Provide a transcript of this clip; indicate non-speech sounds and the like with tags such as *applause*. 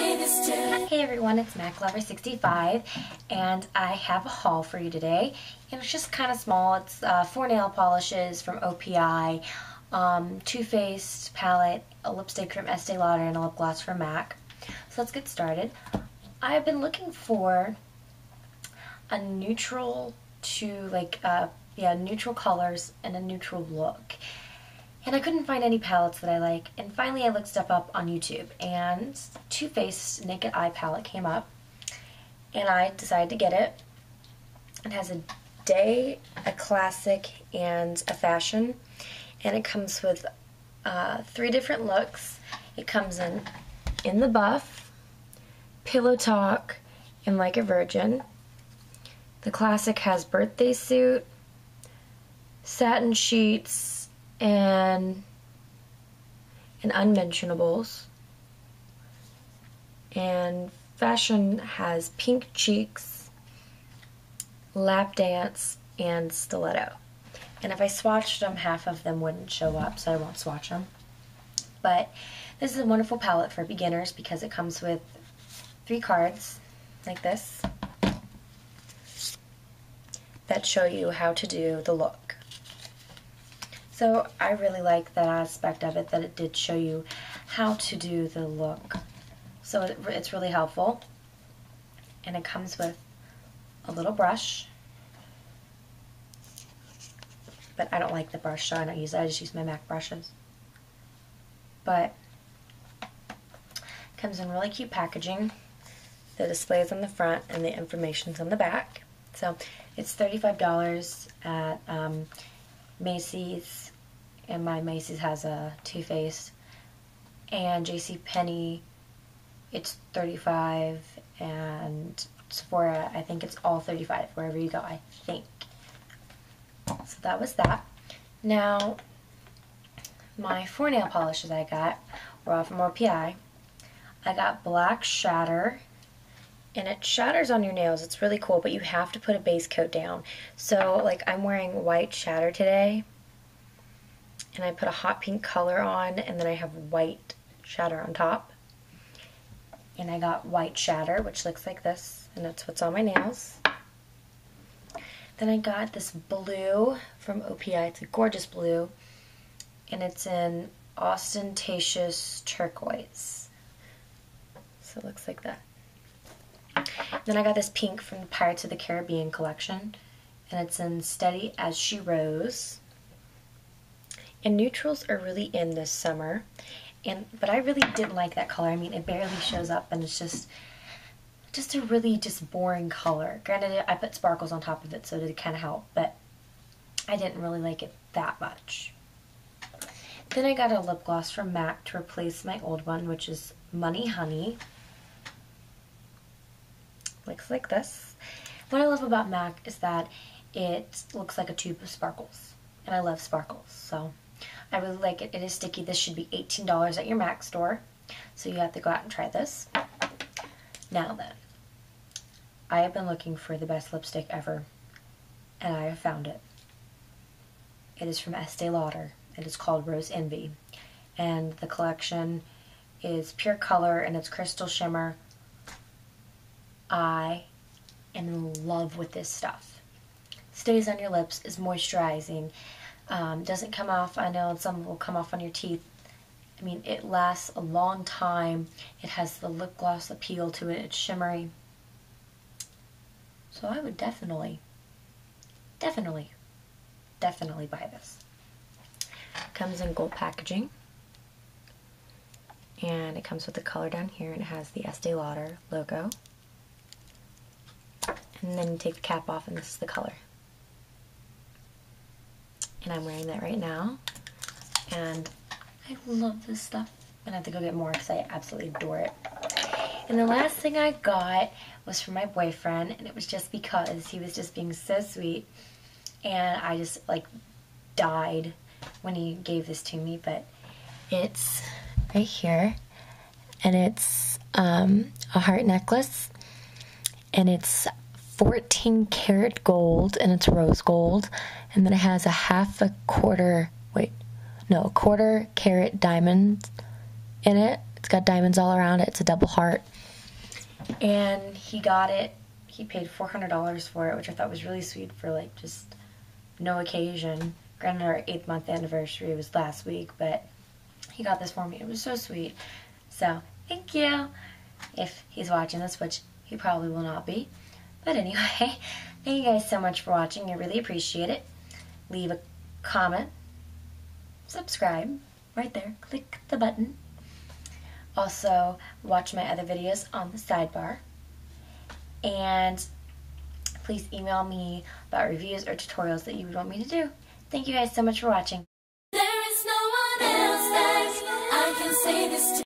Hey everyone, it's MacLover65 and I have a haul for you today. And it's just kind of small. It's uh, four nail polishes from OPI, um, Too Faced palette, a lipstick from Estee Lauder, and a lip gloss from MAC. So let's get started. I've been looking for a neutral to like, uh, yeah, neutral colors and a neutral look. And I couldn't find any palettes that I like. And finally I looked stuff up on YouTube and Too Faced Naked Eye palette came up. And I decided to get it. It has a day, a classic, and a fashion. And it comes with uh, three different looks. It comes in In the Buff, Pillow Talk, and Like a Virgin. The classic has birthday suit, satin sheets, and and unmentionables. And fashion has pink cheeks, lap dance, and stiletto. And if I swatched them, half of them wouldn't show up, so I won't swatch them. But this is a wonderful palette for beginners because it comes with three cards like this that show you how to do the look. So I really like that aspect of it, that it did show you how to do the look. So it, it's really helpful. And it comes with a little brush. But I don't like the brush, so I don't use it. I just use my MAC brushes. But comes in really cute packaging. The display is on the front and the information's on the back. So it's $35 at um, Macy's, and my Macy's has a Too Faced, and J.C. Penney, it's 35, and Sephora, I think it's all 35 wherever you go. I think. So that was that. Now, my four nail polishes I got were all from OPI. I got Black Shatter, and it shatters on your nails. It's really cool, but you have to put a base coat down. So, like, I'm wearing white shatter today, and I put a hot pink color on and then I have white shatter on top. And I got white shatter, which looks like this, and that's what's on my nails. Then I got this blue from OPI. It's a gorgeous blue, and it's in ostentatious turquoise. So it looks like that. Then I got this pink from the Pirates of the Caribbean collection, and it's in Steady as She Rows. And neutrals are really in this summer. And but I really didn't like that color. I mean, it barely shows up and it's just just a really just boring color. Granted, I put sparkles on top of it so it kind of help, but I didn't really like it that much. Then I got a lip gloss from MAC to replace my old one, which is Money Honey. Looks like this. What I love about MAC is that it looks like a tube of sparkles. And I love sparkles, so I really like it. It is sticky. This should be $18 at your MAC store. So you have to go out and try this. Now then, I have been looking for the best lipstick ever, and I have found it. It is from Estee Lauder. It is called Rose Envy, and the collection is pure color and it's crystal shimmer. I am in love with this stuff. Stays on your lips, is moisturizing, um, doesn't come off. I know some will come off on your teeth. I mean, it lasts a long time. It has the lip gloss appeal to it. It's shimmery. So I would definitely, definitely, definitely buy this. Comes in gold packaging. And it comes with the color down here and it has the Estee Lauder logo. And then you take the cap off and this is the color and I'm wearing that right now. And I love this stuff. And I'm have to go get more because I absolutely adore it. And the last thing I got was from my boyfriend, and it was just because he was just being so sweet. And I just like died when he gave this to me, but it's right here. And it's um, a heart necklace. And it's 14 karat gold and it's rose gold. And then it has a half a quarter, wait, no, a quarter carat diamond in it. It's got diamonds all around it. It's a double heart. And he got it. He paid $400 for it, which I thought was really sweet for like just no occasion. Granted, our eighth month anniversary was last week, but he got this for me. It was so sweet. So, thank you. If he's watching this, which he probably will not be. But anyway, *laughs* thank you guys so much for watching. I really appreciate it. Leave a comment, subscribe, right there. Click the button. Also, watch my other videos on the sidebar. And please email me about reviews or tutorials that you would want me to do. Thank you guys so much for watching.